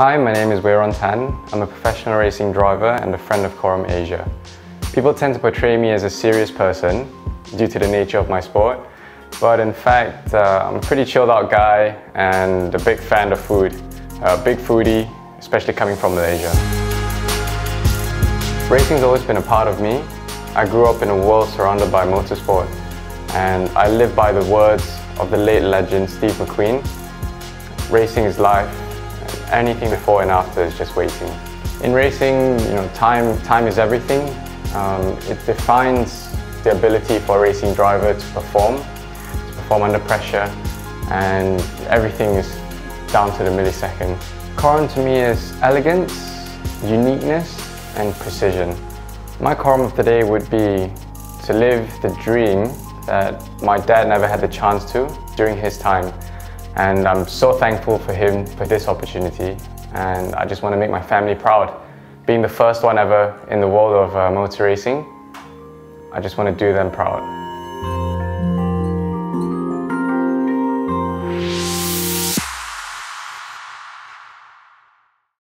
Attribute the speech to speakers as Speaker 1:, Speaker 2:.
Speaker 1: Hi, my name is Weiron Tan. I'm a professional racing driver and a friend of Corum Asia. People tend to portray me as a serious person due to the nature of my sport, but in fact, uh, I'm a pretty chilled out guy and a big fan of food. A big foodie, especially coming from Malaysia. Racing's always been a part of me. I grew up in a world surrounded by motorsport, and I live by the words of the late legend Steve McQueen. Racing is life, anything before and after is just waiting. In racing, you know, time, time is everything. Um, it defines the ability for a racing driver to perform, to perform under pressure, and everything is down to the millisecond. Corum to me is elegance, uniqueness, and precision. My Corum of the day would be to live the dream that my dad never had the chance to during his time. And I'm so thankful for him for this opportunity. And I just want to make my family proud. Being the first one ever in the world of uh, motor racing, I just want to do them proud.